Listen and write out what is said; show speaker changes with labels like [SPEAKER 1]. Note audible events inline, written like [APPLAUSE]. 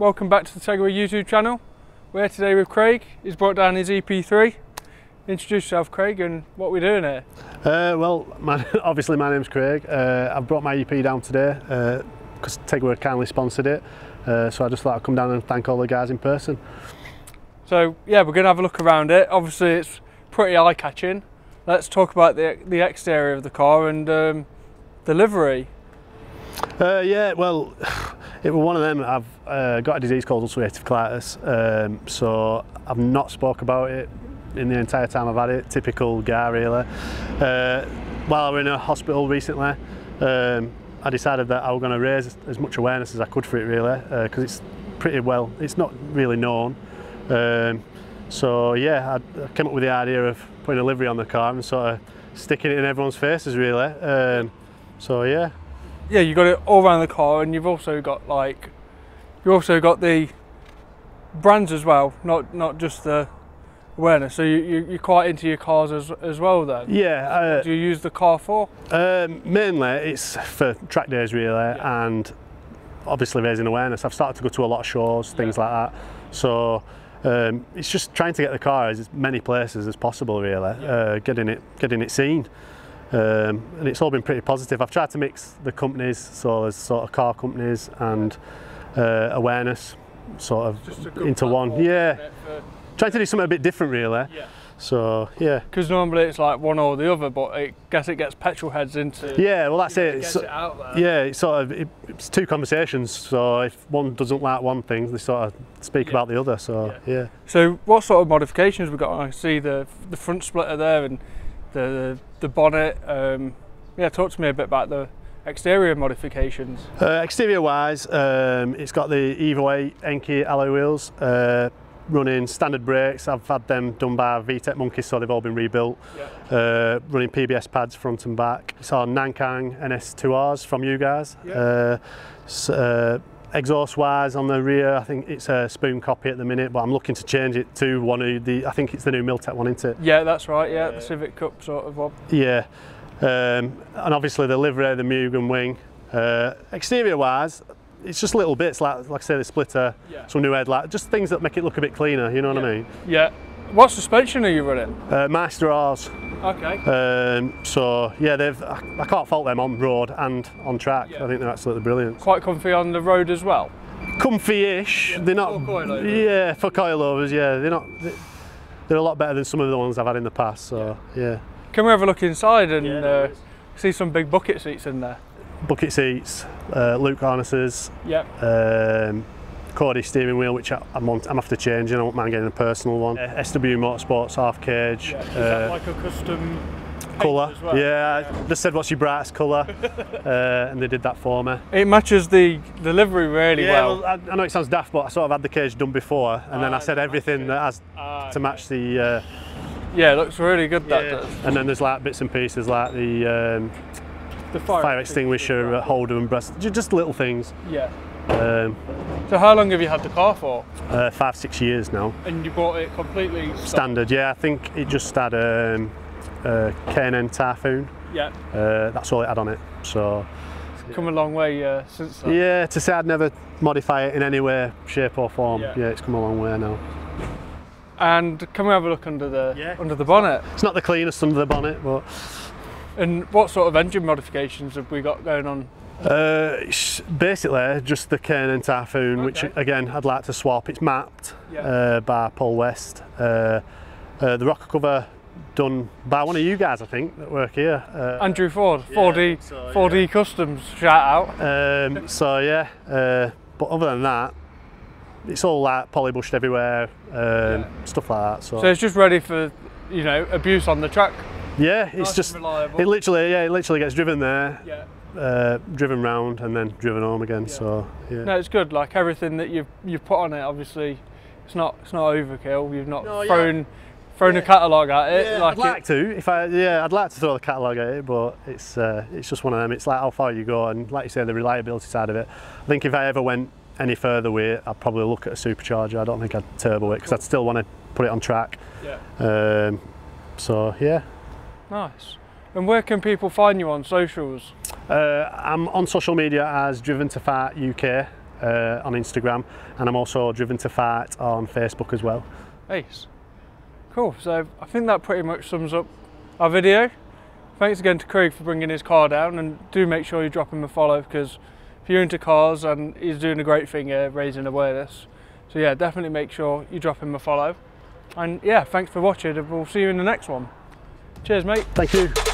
[SPEAKER 1] Welcome back to the Tegiwa YouTube channel. We're here today with Craig. He's brought down his EP3. Introduce yourself, Craig, and what we're doing here.
[SPEAKER 2] Uh, well, my, [LAUGHS] obviously my name's Craig. Uh, I've brought my EP down today because uh, Tegiwa kindly sponsored it. Uh, so I just thought I'd come down and thank all the guys in person.
[SPEAKER 1] So yeah, we're going to have a look around it. Obviously, it's pretty eye-catching. Let's talk about the the exterior of the car and um, the livery.
[SPEAKER 2] Uh, yeah, well, it was one of them. I've uh, got a disease called ulcerative colitis, um, so I've not spoke about it in the entire time I've had it. Typical guy, really. Uh, while I was in a hospital recently, um, I decided that I was going to raise as much awareness as I could for it, really, because uh, it's pretty well. It's not really known. Um, so yeah, I came up with the idea of putting a livery on the car and sort of sticking it in everyone's faces, really. Um, so yeah
[SPEAKER 1] yeah, you've got it all around the car, and you've also got like, you've also got the brands as well, not not just the awareness. So you, you are quite into your cars as as well then.
[SPEAKER 2] Yeah. Uh,
[SPEAKER 1] what do you use the car for?
[SPEAKER 2] Um, mainly, it's for track days really, yeah. and obviously raising awareness. I've started to go to a lot of shows, things yeah. like that. So. Um, it's just trying to get the car as many places as possible, really, yeah. uh, getting it, getting it seen. Um, and it's all been pretty positive. I've tried to mix the companies, so there's sort of car companies and uh, awareness sort of into one. Yeah, trying to do something a bit different really. Yeah. So yeah.
[SPEAKER 1] Because normally it's like one or the other, but I guess it gets petrol heads into.
[SPEAKER 2] Yeah, well that's it.
[SPEAKER 1] It's, it
[SPEAKER 2] yeah, it's sort of it, it's two conversations. So if one doesn't like one thing, they sort of speak yeah. about the other. So yeah. yeah.
[SPEAKER 1] So what sort of modifications we got? I see the the front splitter there and the the bonnet. Um, yeah, talk to me a bit about the exterior modifications.
[SPEAKER 2] Uh, exterior wise, um, it's got the Evo 8 Enkei alloy wheels. Uh, running standard brakes. I've had them done by VTEC Monkey, so they've all been rebuilt. Yeah. Uh, running PBS pads front and back. It's on Nankang NS2Rs from you guys. Yeah. Uh, so, uh, exhaust wise on the rear I think it's a spoon copy at the minute but I'm looking to change it to one of the I think it's the new Milltek one isn't it?
[SPEAKER 1] Yeah that's right yeah, the Civic Cup sort of one.
[SPEAKER 2] Yeah um, and obviously the livery, the Mugen wing. Uh, exterior wise it's just little bits like like I say the splitter, yeah. some new headlight, just things that make it look a bit cleaner you know what
[SPEAKER 1] yeah.
[SPEAKER 2] I mean?
[SPEAKER 1] Yeah. What suspension are you running?
[SPEAKER 2] Uh, Meister R's.
[SPEAKER 1] Okay.
[SPEAKER 2] Um, so yeah, they've I, I, can't fault them on road and on track. Yeah. I think they're absolutely brilliant.
[SPEAKER 1] Quite comfy on the road as well.
[SPEAKER 2] Comfy-ish. They're not. For yeah, for coilovers. Yeah, they're not. They're a lot better than some of the ones I've had in the past. So yeah. yeah.
[SPEAKER 1] Can we have a look inside and uh, see some big bucket seats in there?
[SPEAKER 2] Bucket seats, uh, Luke harnesses.
[SPEAKER 1] Yep.
[SPEAKER 2] Um, Cody steering wheel, which I, am I'm after changing. I won't mind getting a personal one. Uh, SW Motorsports half cage.
[SPEAKER 1] Yeah, is uh, that like a custom
[SPEAKER 2] colour?
[SPEAKER 1] Well?
[SPEAKER 2] Yeah, yeah, just said what's your brightest colour, [LAUGHS] uh, and they did that for me.
[SPEAKER 1] It matches the delivery really
[SPEAKER 2] yeah,
[SPEAKER 1] well.
[SPEAKER 2] well I, I, know it sounds daft, but I sort of had the cage done before, and then I ah, said everything that has uh, to match the. Uh,
[SPEAKER 1] yeah, it looks really good. That yeah. does.
[SPEAKER 2] And then there's like bits and pieces like the. Um,
[SPEAKER 1] the fire,
[SPEAKER 2] fire extinguisher holder and breast, just little things.
[SPEAKER 1] Yeah. Um, so how long have you had the car for?
[SPEAKER 2] Uh, five, six years now.
[SPEAKER 1] And you bought it completely
[SPEAKER 2] standard? Yeah, I think it just had um, a K&N Typhoon.
[SPEAKER 1] Yeah.
[SPEAKER 2] Uh, that's all it had on it. So.
[SPEAKER 1] It's come a long way uh, since that.
[SPEAKER 2] Yeah, to say I'd never modify it in any way, shape or form. Yeah, yeah it's come a long way now.
[SPEAKER 1] And can we have a look under the yeah. under the bonnet?
[SPEAKER 2] It's not the cleanest under the bonnet, but.
[SPEAKER 1] And what sort of engine modifications have we got going on
[SPEAKER 2] uh, basically, just the K&N Typhoon, okay. which again I'd like to swap. It's mapped yeah. uh, by Paul West. Uh, uh, the rocker cover done by one of you guys, I think, that work here.
[SPEAKER 1] Uh, Andrew Ford, 4D, yeah, so, 4D yeah. Customs, shout out.
[SPEAKER 2] Um, so yeah, uh, but other than that, it's all like polybushed everywhere, um, stuff like that. So.
[SPEAKER 1] so it's just ready for, you know, abuse on the track.
[SPEAKER 2] Yeah, it's nice just it literally yeah it literally gets driven there.
[SPEAKER 1] Yeah
[SPEAKER 2] uh, driven round and then driven home again. Yeah. So yeah.
[SPEAKER 1] No, it's good. Like everything that you've you've put on it, obviously, it's not it's not overkill. You've not no, thrown. Yeah. Thrown yeah. a catalogue at it.
[SPEAKER 2] Yeah, like I'd like it. to. If I, yeah, I'd like to throw the catalogue at it, but it's uh, it's just one of them. It's like how far you go, and like you say, the reliability side of it. I think if I ever went any further with it, I'd probably look at a supercharger. I don't think I'd turbo it because cool. I'd still want to put it on track.
[SPEAKER 1] Yeah.
[SPEAKER 2] Um, so yeah.
[SPEAKER 1] Nice. And where can people find you on socials?
[SPEAKER 2] Uh, I'm on social media as Driven to Fight UK. uh, on Instagram, and I'm also Driven to Fight on Facebook as well.
[SPEAKER 1] Ace. Cool, so I think that pretty much sums up our video. Thanks again to Craig for bringing his car down and do make sure you drop him a follow because if you're into cars and he's doing a great thing here, raising awareness. So yeah, definitely make sure you drop him a follow. And yeah, thanks for watching and we'll see you in the next one. Cheers mate.
[SPEAKER 2] Thank you.